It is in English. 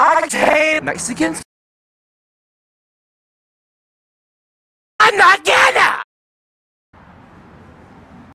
I hate Mexicans. I'm not gay!